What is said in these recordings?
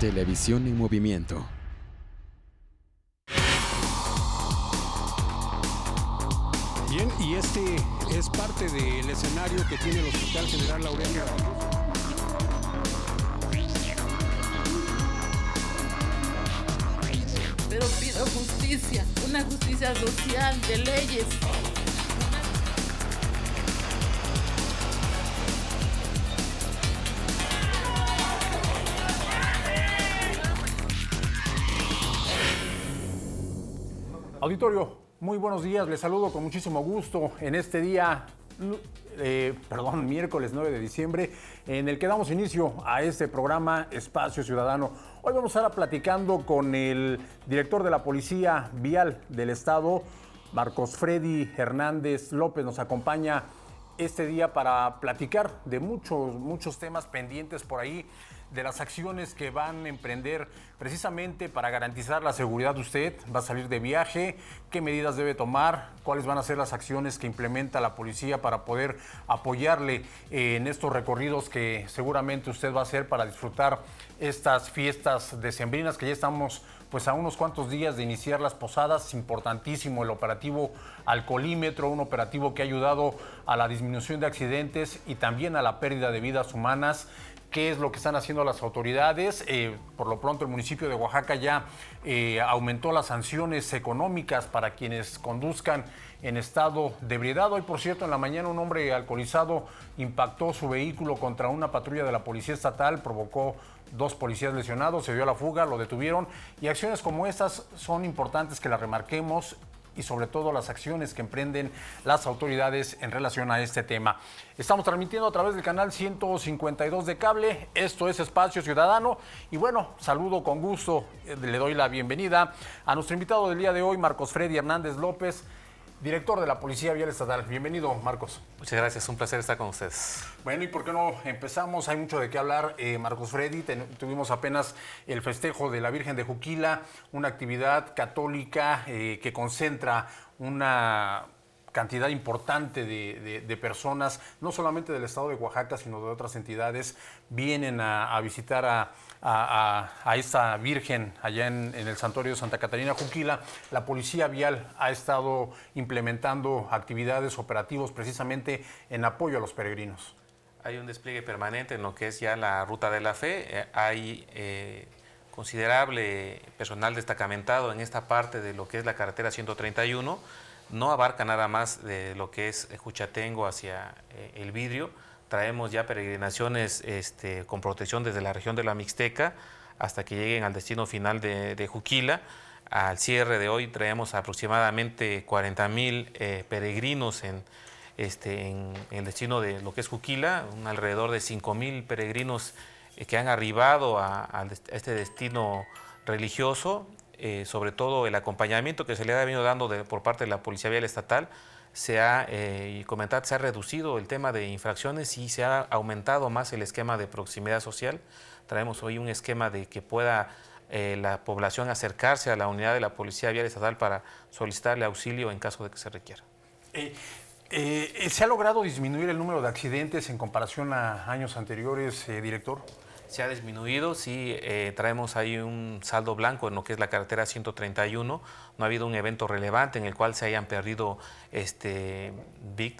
Televisión en movimiento. Bien, y este es parte del escenario que tiene el Hospital General Laureano. Pero pido justicia, una justicia social, de leyes. Auditorio, muy buenos días, les saludo con muchísimo gusto en este día, eh, perdón, miércoles 9 de diciembre, en el que damos inicio a este programa Espacio Ciudadano. Hoy vamos a estar platicando con el director de la Policía Vial del Estado, Marcos Freddy Hernández López, nos acompaña este día para platicar de muchos, muchos temas pendientes por ahí de las acciones que van a emprender precisamente para garantizar la seguridad de usted. Va a salir de viaje, qué medidas debe tomar, cuáles van a ser las acciones que implementa la policía para poder apoyarle en estos recorridos que seguramente usted va a hacer para disfrutar estas fiestas decembrinas que ya estamos pues a unos cuantos días de iniciar las posadas, importantísimo el operativo alcoholímetro, un operativo que ha ayudado a la disminución de accidentes y también a la pérdida de vidas humanas qué es lo que están haciendo las autoridades. Eh, por lo pronto el municipio de Oaxaca ya eh, aumentó las sanciones económicas para quienes conduzcan en estado de ebriedad. Hoy, por cierto, en la mañana un hombre alcoholizado impactó su vehículo contra una patrulla de la Policía Estatal, provocó dos policías lesionados, se dio a la fuga, lo detuvieron y acciones como estas son importantes que las remarquemos y sobre todo las acciones que emprenden las autoridades en relación a este tema. Estamos transmitiendo a través del canal 152 de cable, esto es Espacio Ciudadano y bueno, saludo con gusto, eh, le doy la bienvenida a nuestro invitado del día de hoy, Marcos Freddy Hernández López director de la Policía Vial Estatal. Bienvenido, Marcos. Muchas gracias, un placer estar con ustedes. Bueno, ¿y por qué no empezamos? Hay mucho de qué hablar. Eh, Marcos Freddy, tuvimos apenas el festejo de la Virgen de Juquila, una actividad católica eh, que concentra una cantidad importante de, personas, no solamente del estado de Oaxaca, sino de otras entidades, vienen a, visitar a, esta Virgen allá en, el santuario de Santa Catarina Juquila. La Policía Vial ha estado implementando actividades operativos precisamente en apoyo a los peregrinos. Hay un despliegue permanente en lo que es ya la ruta de la fe. Eh, hay eh, considerable personal destacamentado en esta parte de lo que es la carretera 131 no abarca nada más de lo que es Juchatengo hacia eh, el vidrio. Traemos ya peregrinaciones este, con protección desde la región de la Mixteca hasta que lleguen al destino final de, Juquila. Al cierre de hoy traemos aproximadamente 40 mil eh, peregrinos en, este, en, el destino de lo que es Juquila, un alrededor de 5 mil peregrinos eh, que han arribado a, este destino religioso eh, sobre todo el acompañamiento que se le ha venido dando por parte de la Policía Vial Estatal, se ha, eh, y comentar, se ha reducido el tema de infracciones y se ha aumentado más el esquema de proximidad social. Traemos hoy un esquema de que pueda eh, la población acercarse a la unidad de la Policía Vial Estatal para solicitarle auxilio en caso de que se requiera. ¿Se ha logrado disminuir el número de accidentes en comparación a años anteriores, director? Se ha disminuido, sí eh, traemos ahí un saldo blanco en lo que es la carretera 131, no ha habido un evento relevante en el cual se hayan perdido este, eh,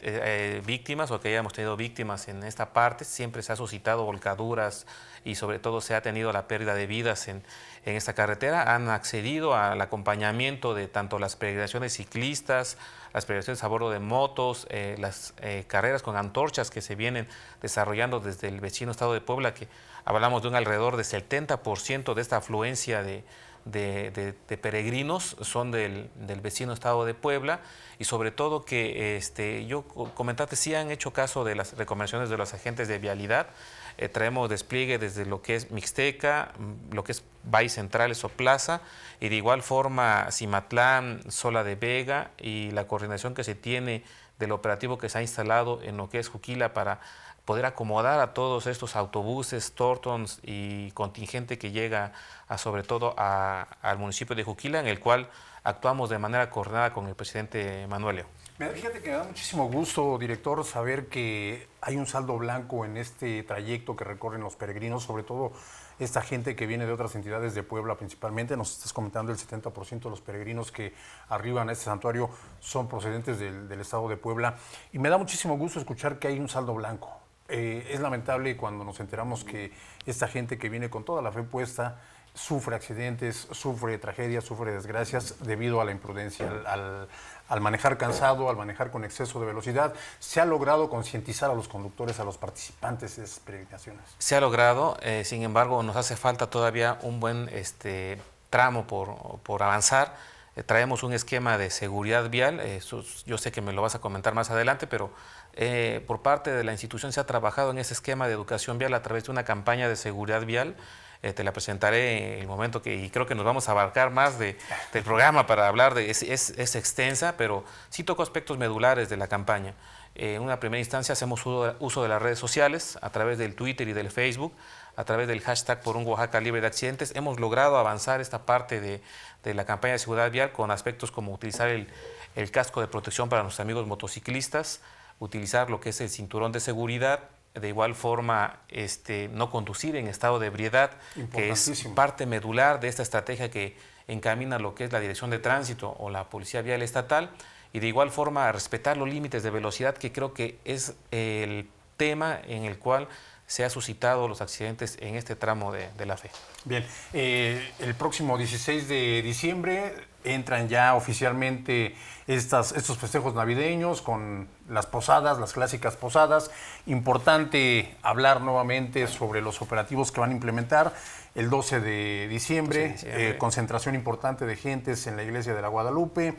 eh, víctimas o que hayamos tenido víctimas en esta parte, siempre se ha suscitado volcaduras y sobre todo se ha tenido la pérdida de vidas en, en esta carretera, han accedido al acompañamiento de tanto las peregrinaciones ciclistas, las peregrinaciones a bordo de motos, las carreras con antorchas que se vienen desarrollando desde el vecino estado de Puebla, que hablamos de un alrededor de 70% de esta afluencia de, peregrinos son del, vecino estado de Puebla y sobre todo que este, yo comentarte si han hecho caso de las recomendaciones de los agentes de vialidad. Eh, traemos despliegue desde lo que es Mixteca, mm, lo que es Valle Centrales o Plaza, y de igual forma Cimatlán, Sola de Vega y la coordinación que se tiene del operativo que se ha instalado en lo que es Juquila para poder acomodar a todos estos autobuses, tortons y contingente que llega a, sobre todo al municipio de Juquila, en el cual actuamos de manera coordinada con el presidente Manuel Leo. Fíjate que me da muchísimo gusto, director, saber que hay un saldo blanco en este trayecto que recorren los peregrinos, sobre todo esta gente que viene de otras entidades de Puebla principalmente. Nos estás comentando el 70% de los peregrinos que arriban a este santuario son procedentes del estado de Puebla. Y me da muchísimo gusto escuchar que hay un saldo blanco. Eh, es lamentable cuando nos enteramos que esta gente que viene con toda la fe puesta sufre accidentes, sufre tragedias, sufre desgracias debido a la imprudencia, al, al manejar cansado, al manejar con exceso de velocidad. ¿Se ha logrado concientizar a los conductores, a los participantes de esas peregrinaciones? Se ha logrado, eh, sin embargo, nos hace falta todavía un buen este, tramo por, por avanzar. Eh, traemos un esquema de seguridad vial, eh, yo sé que me lo vas a comentar más adelante, pero por parte de la institución se ha trabajado en ese esquema de educación vial a través de una campaña de seguridad vial eh, te la presentaré en el momento que, y creo que nos vamos a abarcar más de, del programa para hablar de, es, extensa, pero sí toco aspectos medulares de la campaña. Eh, en una primera instancia hacemos uso de, las redes sociales a través del Twitter y del Facebook, a través del hashtag por un Oaxaca libre de accidentes. Hemos logrado avanzar esta parte de, de la campaña de seguridad vial con aspectos como utilizar el casco de protección para nuestros amigos motociclistas, utilizar lo que es el cinturón de seguridad, de igual forma este, no conducir en estado de ebriedad, que es parte medular de esta estrategia que encamina lo que es la dirección de tránsito o la policía vial estatal, y de igual forma respetar los límites de velocidad, que creo que es el tema en el cual se ha suscitado los accidentes en este tramo de, la fe. Bien, eh, el próximo 16 de diciembre entran ya oficialmente estas, estos festejos navideños con las posadas, las clásicas posadas. Importante hablar nuevamente sobre los operativos que van a implementar el 12 de diciembre, eh, concentración importante de gentes en la iglesia de la Guadalupe,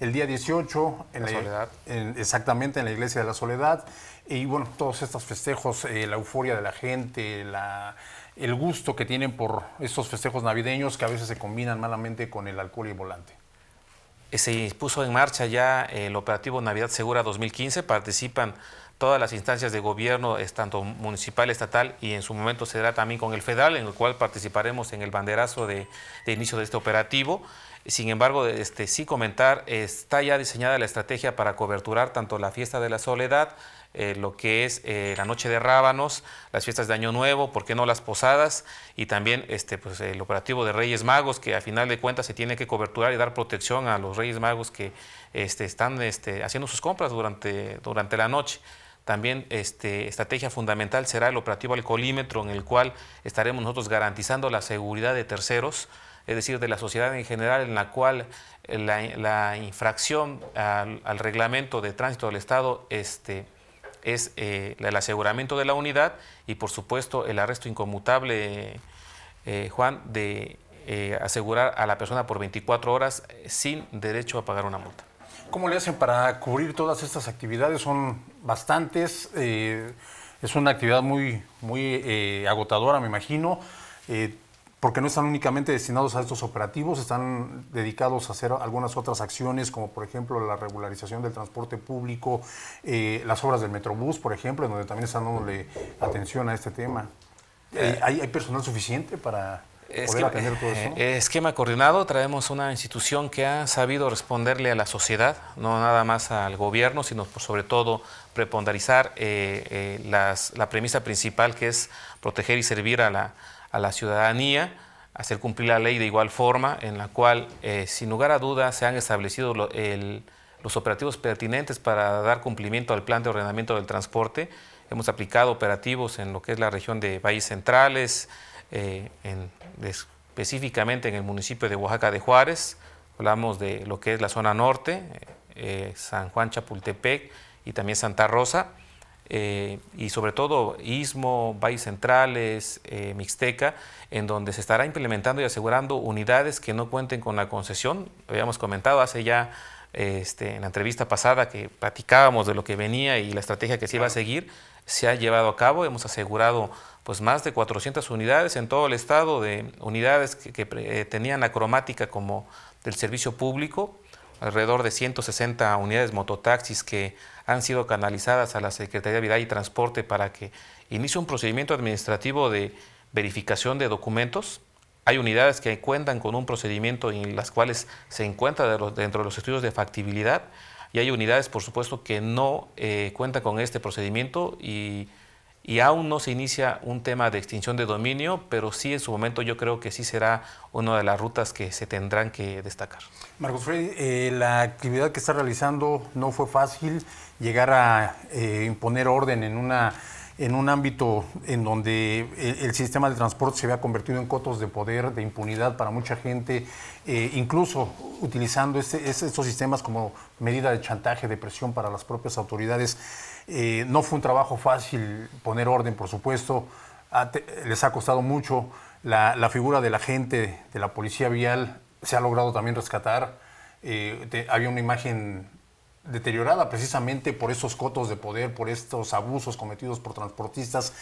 el día 18 en la, Soledad. exactamente en la iglesia de la Soledad, y bueno, todos estos festejos, eh, la euforia de la gente, la, el gusto que tienen por estos festejos navideños que a veces se combinan malamente con el alcohol y el volante. Eh, se puso en marcha ya el operativo Navidad Segura 2015, participan todas las instancias de gobierno, tanto municipal, estatal y en su momento se dará también con el federal, en el cual participaremos en el banderazo de, de inicio de este operativo. Sin embargo, este, sí comentar, está ya diseñada la estrategia para coberturar tanto la fiesta de la soledad, eh, lo que es eh, la noche de rábanos, las fiestas de Año Nuevo, ¿por qué no las posadas? Y también este, pues, el operativo de Reyes Magos, que a final de cuentas se tiene que coberturar y dar protección a los Reyes Magos que este, están este, haciendo sus compras durante, durante la noche. También este, estrategia fundamental será el operativo alcoholímetro, en el cual estaremos nosotros garantizando la seguridad de terceros, es decir, de la sociedad en general, en la cual la, infracción al, al, reglamento de tránsito del Estado este, es eh, el aseguramiento de la unidad y por supuesto el arresto inconmutable, eh, Juan, de eh, asegurar a la persona por 24 horas sin derecho a pagar una multa. ¿Cómo le hacen para cubrir todas estas actividades? Son bastantes, es una actividad muy, muy agotadora, me imagino porque no están únicamente destinados a estos operativos, están dedicados a hacer algunas otras acciones, como por ejemplo la regularización del transporte público, eh, las obras del Metrobús, por ejemplo, donde también están dándole atención a este tema. Eh, ¿Hay, personal suficiente para poder atender todo eso? Eh, esquema coordinado, traemos una institución que ha sabido responderle a la sociedad, no nada más al gobierno, sino sobre todo preponderizar la premisa principal que es proteger y servir a la a la ciudadanía, hacer cumplir la ley de igual forma, en la cual, eh, sin lugar a dudas, se han establecido los operativos pertinentes para dar cumplimiento al plan de ordenamiento del transporte. Hemos aplicado operativos en lo que es la región de Valles Centrales, eh, específicamente en el municipio de Oaxaca de Juárez, hablamos de lo que es la zona norte, eh, San Juan Chapultepec y también Santa Rosa. Eh, y sobre todo Istmo, Valles Centrales, eh, Mixteca, en donde se estará implementando y asegurando unidades que no cuenten con la concesión. Habíamos comentado hace ya este, en la entrevista pasada que platicábamos de lo que venía y la estrategia que se iba a seguir, se ha llevado a cabo. Hemos asegurado pues, más de 400 unidades en todo el estado, de unidades que, que eh, tenían la cromática como del servicio público, alrededor de 160 unidades mototaxis que han sido canalizadas a la Secretaría de Vialidad y Transporte para que inicie un procedimiento administrativo de verificación de documentos. Hay unidades que cuentan con un procedimiento en las cuales se encuentra dentro de los estudios de factibilidad y hay unidades, por supuesto, que no eh, cuentan con este procedimiento y y aún no se inicia un tema de extinción de dominio, pero sí en su momento yo creo que sí será una de las rutas que se tendrán que destacar. Marcos Freddy, eh, la actividad que está realizando no fue fácil llegar a eh, imponer orden en una en un ámbito en donde el, sistema de transporte se había convertido en cotos de poder, de impunidad para mucha gente, eh, incluso utilizando este, estos sistemas como medida de chantaje, de presión para las propias autoridades. Eh, no fue un trabajo fácil poner orden, por supuesto, les ha costado mucho. La, figura de la gente, de la policía vial, se ha logrado también rescatar. Eh, había una imagen deteriorada precisamente por esos cotos de poder, por estos abusos cometidos por transportistas.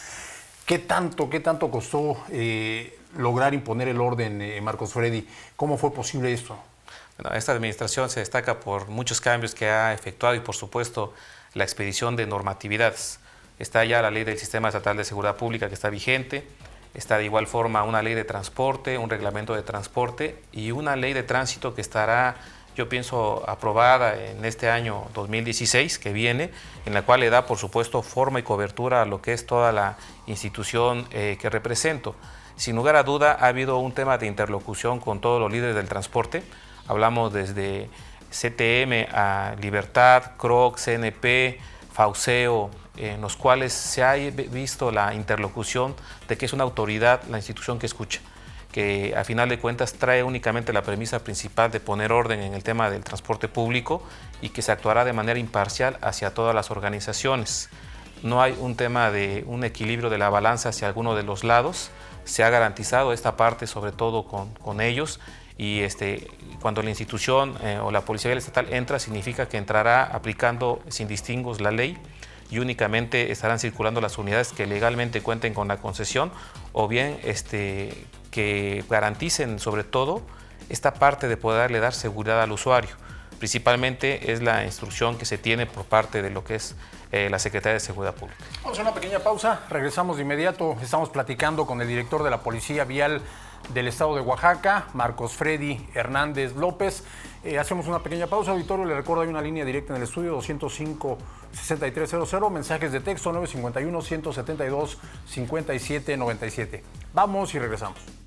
¿Qué tanto, qué tanto costó eh, lograr imponer el orden, eh, Marcos Freddy? ¿Cómo fue posible esto? Bueno, esta administración se destaca por muchos cambios que ha efectuado y por supuesto la expedición de normatividades. Está ya la ley del Sistema Estatal de Seguridad Pública que está vigente, está de igual forma una ley de transporte, un reglamento de transporte y una ley de tránsito que estará yo pienso, aprobada en este año 2016 que viene, en la cual le da, por supuesto, forma y cobertura a lo que es toda la institución eh, que represento. Sin lugar a duda, ha habido un tema de interlocución con todos los líderes del transporte. Hablamos desde CTM a Libertad, CROC, CNP, FAUSEO, en los cuales se ha visto la interlocución de que es una autoridad, la institución que escucha que a final de cuentas trae únicamente la premisa principal de poner orden en el tema del transporte público y que se actuará de manera imparcial hacia todas las organizaciones. No hay un tema de un equilibrio de la balanza hacia alguno de los lados. Se ha garantizado esta parte sobre todo con, ellos y este, cuando la institución eh, o la Policía Estatal entra significa que entrará aplicando sin distingos la ley y únicamente estarán circulando las unidades que legalmente cuenten con la concesión o bien este, que garanticen sobre todo esta parte de poderle dar seguridad al usuario. Principalmente es la instrucción que se tiene por parte de lo que es eh, la Secretaría de Seguridad Pública. Vamos a una pequeña pausa, regresamos de inmediato. Estamos platicando con el director de la Policía Vial del Estado de Oaxaca, Marcos Freddy Hernández López. Eh, hacemos una pequeña pausa, auditorio. Le recuerdo, hay una línea directa en el estudio 205-6300, mensajes de texto 951-172-5797. Vamos y regresamos.